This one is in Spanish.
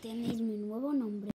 tenéis mi nuevo nombre.